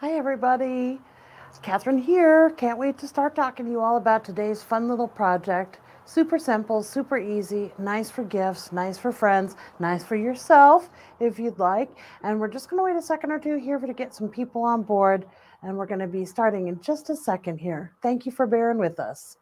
Hi, everybody. It's Kathryn here. Can't wait to start talking to you all about today's fun little project. Super simple, super easy, nice for gifts, nice for friends, nice for yourself if you'd like. And we're just going to wait a second or two here to get some people on board. And we're going to be starting in just a second here. Thank you for bearing with us.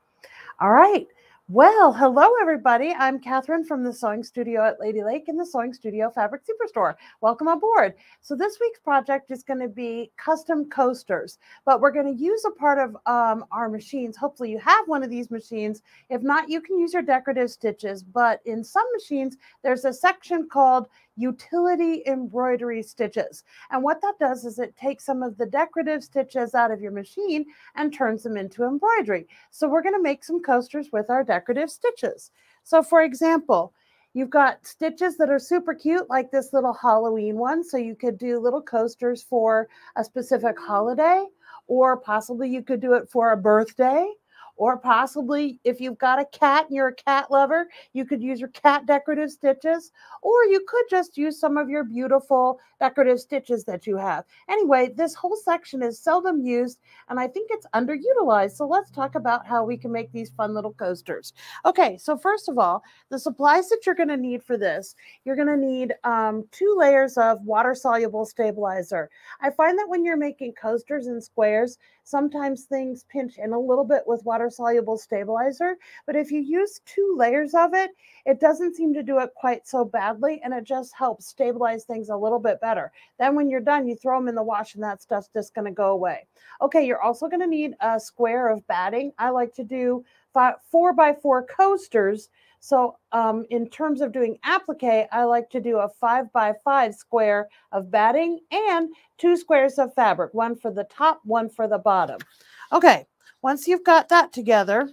All right. Well, hello, everybody. I'm Kathryn from the Sewing Studio at Lady Lake in the Sewing Studio Fabric Superstore. Welcome aboard. So, this week's project is going to be custom coasters, but we're going to use a part of um, our machines. Hopefully, you have one of these machines. If not, you can use your decorative stitches. But in some machines, there's a section called utility embroidery stitches. And what that does is it takes some of the decorative stitches out of your machine and turns them into embroidery. So we're going to make some coasters with our decorative stitches. So for example, You've got stitches that are super cute, like this little Halloween one. So you could do little coasters for a specific holiday, or possibly you could do it for a birthday, or possibly if you've got a cat and you're a cat lover, you could use your cat decorative stitches, or you could just use some of your beautiful decorative stitches that you have. Anyway, this whole section is seldom used and I think it's underutilized. So let's talk about how we can make these fun little coasters. Okay, so first of all, the supplies that you're going to need for this, you're going to need um, two layers of water soluble stabilizer. I find that when you're making coasters and squares, sometimes things pinch in a little bit with water soluble stabilizer, but if you use two layers of it, it doesn't seem to do it quite so badly and it just helps stabilize things a little bit better. Then when you're done, you throw them in the wash and that stuff's just going to go away. Okay, you're also going to need a square of batting. I like to do five, four by four coasters. So um, in terms of doing applique, I like to do a five by five square of batting and two squares of fabric, one for the top, one for the bottom. Okay, once you've got that together,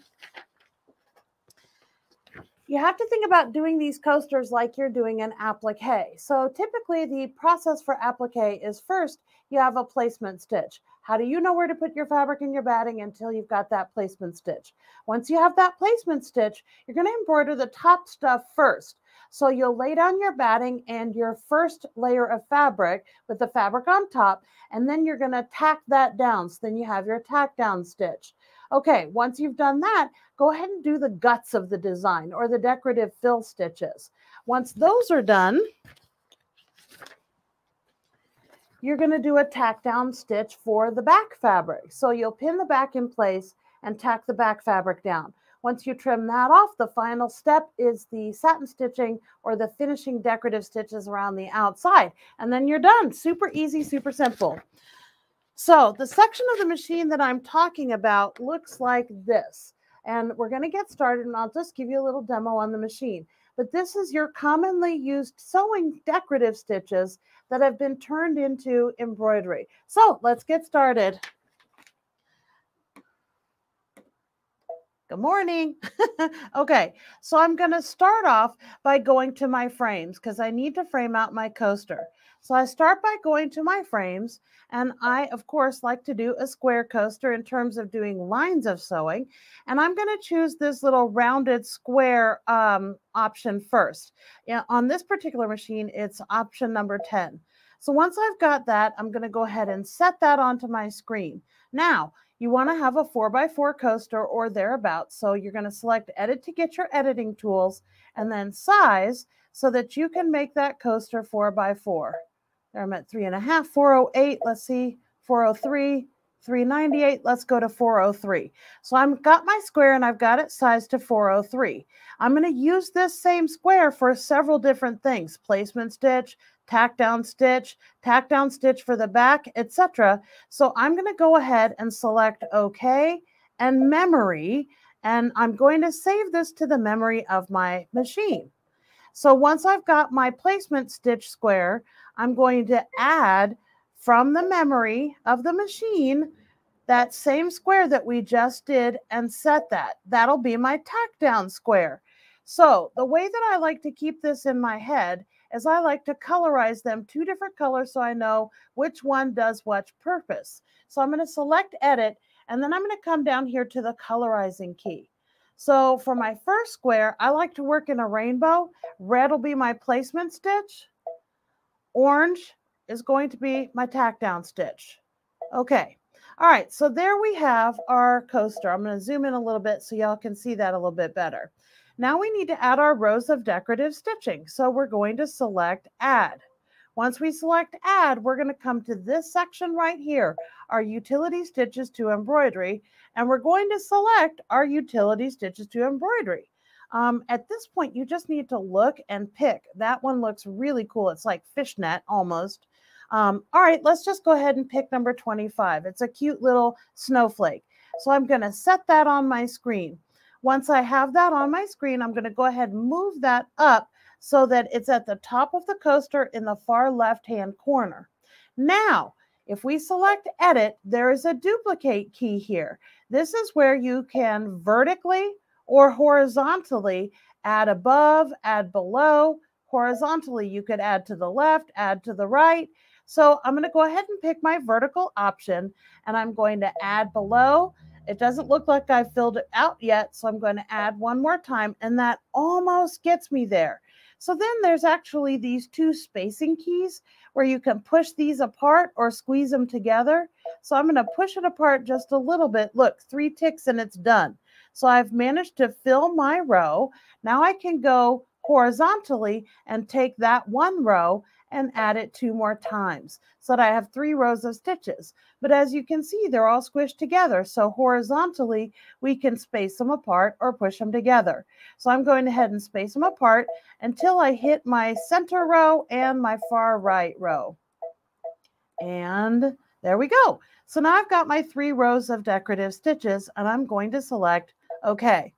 you have to think about doing these coasters like you're doing an applique. So typically the process for applique is first you have a placement stitch. How do you know where to put your fabric in your batting until you've got that placement stitch? Once you have that placement stitch, you're going to embroider the top stuff first. So you'll lay down your batting and your first layer of fabric with the fabric on top, and then you're going to tack that down. So then you have your tack down stitch. Okay, once you've done that, go ahead and do the guts of the design or the decorative fill stitches. Once those are done, you're going to do a tack down stitch for the back fabric. So you'll pin the back in place and tack the back fabric down. Once you trim that off, the final step is the satin stitching or the finishing decorative stitches around the outside. And then you're done. Super easy, super simple. So the section of the machine that I'm talking about looks like this. And we're going to get started and I'll just give you a little demo on the machine. But this is your commonly used sewing decorative stitches that have been turned into embroidery. So let's get started. Good morning. okay, so I'm going to start off by going to my frames because I need to frame out my coaster. So I start by going to my frames, and I, of course, like to do a square coaster in terms of doing lines of sewing. And I'm going to choose this little rounded square um, option first. Yeah, on this particular machine, it's option number 10. So once I've got that, I'm going to go ahead and set that onto my screen. Now, you want to have a 4x4 coaster or thereabouts. So you're going to select Edit to get your editing tools and then Size so that you can make that coaster 4x4. There I'm at three and a half, 408. Let's see, 403, 398. Let's go to 403. So I've got my square and I've got it sized to 403. I'm going to use this same square for several different things, placement stitch, tack down stitch, tack down stitch for the back, etc. So I'm going to go ahead and select OK and memory, and I'm going to save this to the memory of my machine. So once I've got my placement stitch square, I'm going to add from the memory of the machine that same square that we just did and set that. That'll be my tack down square. So the way that I like to keep this in my head is I like to colorize them two different colors so I know which one does what purpose. So I'm going to select edit and then I'm going to come down here to the colorizing key. So for my first square, I like to work in a rainbow. Red will be my placement stitch. Orange is going to be my tack down stitch. Okay. All right. So there we have our coaster. I'm going to zoom in a little bit so y'all can see that a little bit better. Now we need to add our rows of decorative stitching. So we're going to select add. Once we select add, we're going to come to this section right here, our utility stitches to embroidery, and we're going to select our utility stitches to embroidery. Um, at this point, you just need to look and pick. That one looks really cool. It's like fishnet almost. Um, all right, let's just go ahead and pick number 25. It's a cute little snowflake. So I'm going to set that on my screen. Once I have that on my screen, I'm going to go ahead and move that up so that it's at the top of the coaster in the far left-hand corner. Now, if we select edit, there is a duplicate key here. This is where you can vertically or horizontally add above, add below. Horizontally, you could add to the left, add to the right. So I'm going to go ahead and pick my vertical option and I'm going to add below. It doesn't look like I've filled it out yet, so I'm going to add one more time and that almost gets me there. So then there's actually these two spacing keys where you can push these apart or squeeze them together. So I'm going to push it apart just a little bit. Look, three ticks and it's done. So I've managed to fill my row. Now I can go horizontally and take that one row and add it two more times so that I have three rows of stitches. But as you can see, they're all squished together. So horizontally, we can space them apart or push them together. So I'm going ahead and space them apart until I hit my center row and my far right row. And there we go. So now I've got my three rows of decorative stitches and I'm going to select OK.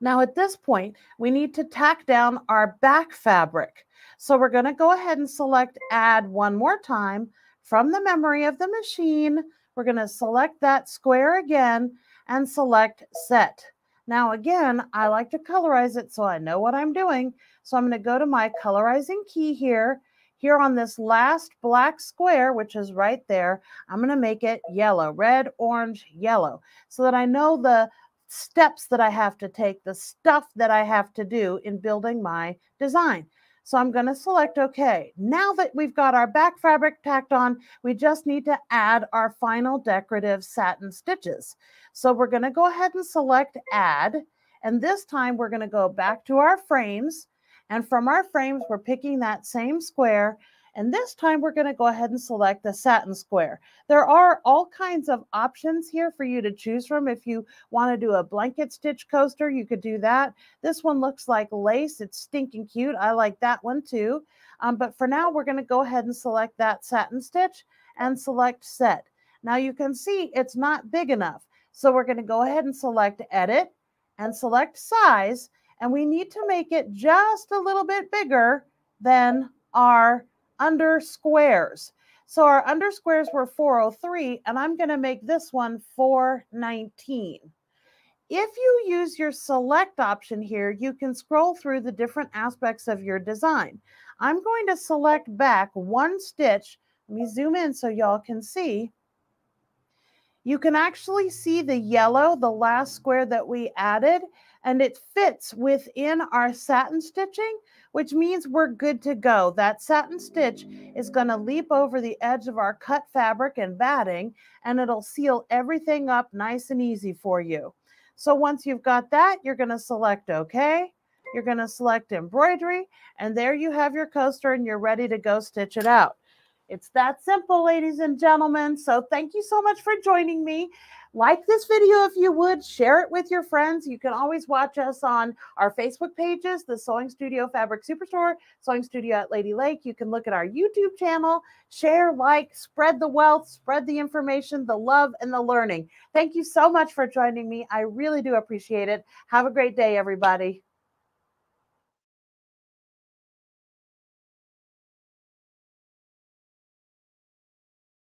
Now at this point, we need to tack down our back fabric. So we're going to go ahead and select add one more time from the memory of the machine. We're going to select that square again and select set. Now again, I like to colorize it so I know what I'm doing. So I'm going to go to my colorizing key here. Here on this last black square, which is right there, I'm going to make it yellow, red, orange, yellow, so that I know the steps that I have to take, the stuff that I have to do in building my design. So I'm going to select OK. Now that we've got our back fabric tacked on, we just need to add our final decorative satin stitches. So we're going to go ahead and select add. And this time we're going to go back to our frames. And from our frames, we're picking that same square and this time we're going to go ahead and select the satin square. There are all kinds of options here for you to choose from. If you want to do a blanket stitch coaster, you could do that. This one looks like lace. It's stinking cute. I like that one too. Um, but for now, we're going to go ahead and select that satin stitch and select set. Now you can see it's not big enough. So we're going to go ahead and select edit and select size. And we need to make it just a little bit bigger than our under squares. So our under squares were 403, and I'm going to make this one 419. If you use your select option here, you can scroll through the different aspects of your design. I'm going to select back one stitch. Let me zoom in so y'all can see. You can actually see the yellow, the last square that we added, and it fits within our satin stitching which means we're good to go. That satin stitch is going to leap over the edge of our cut fabric and batting, and it'll seal everything up nice and easy for you. So once you've got that, you're going to select OK. You're going to select embroidery, and there you have your coaster, and you're ready to go stitch it out. It's that simple, ladies and gentlemen. So thank you so much for joining me. Like this video if you would, share it with your friends. You can always watch us on our Facebook pages, the Sewing Studio Fabric Superstore, Sewing Studio at Lady Lake. You can look at our YouTube channel, share, like, spread the wealth, spread the information, the love, and the learning. Thank you so much for joining me. I really do appreciate it. Have a great day, everybody.